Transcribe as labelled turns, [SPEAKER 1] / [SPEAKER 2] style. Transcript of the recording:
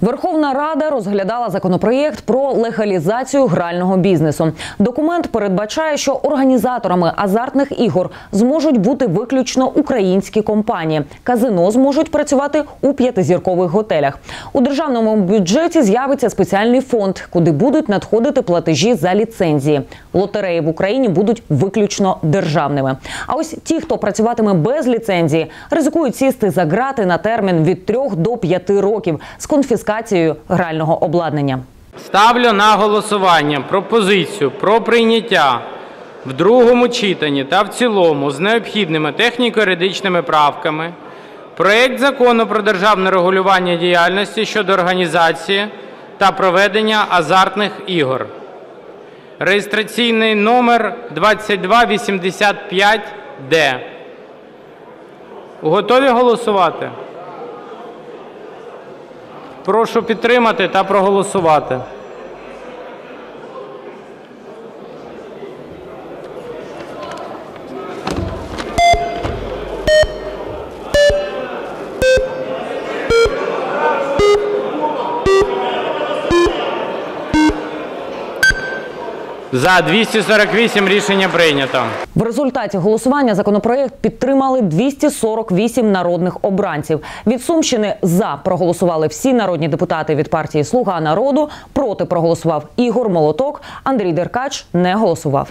[SPEAKER 1] Верховна Рада розглядала законопроєкт про легалізацію грального бізнесу. Документ передбачає, що організаторами азартних ігор зможуть бути виключно українські компанії. Казино зможуть працювати у п'ятизіркових готелях. У державному бюджеті з'явиться спеціальний фонд, куди будуть надходити платежі за ліцензії. Лотереї в Україні будуть виключно державними. А ось ті, хто працюватиме без ліцензії, ризикують сісти за грати на термін від 3 до 5 років з конфіскацією грального обладнання.
[SPEAKER 2] Ставлю на голосування пропозицію про прийняття в другому читанні та в цілому з необхідними техніко-юридичними правками проект Закону про державне регулювання діяльності щодо організації та проведення азартних ігор. Реєстраційний номер 2285-д. Готові голосувати? Прошу підтримати та проголосувати. За 248 рішення прийнято.
[SPEAKER 1] В результаті голосування законопроєкт підтримали 248 народних обранців. Від Сумщини за проголосували всі народні депутати від партії Слуга народу. Проти проголосував Ігор Молоток. Андрій Деркач не голосував.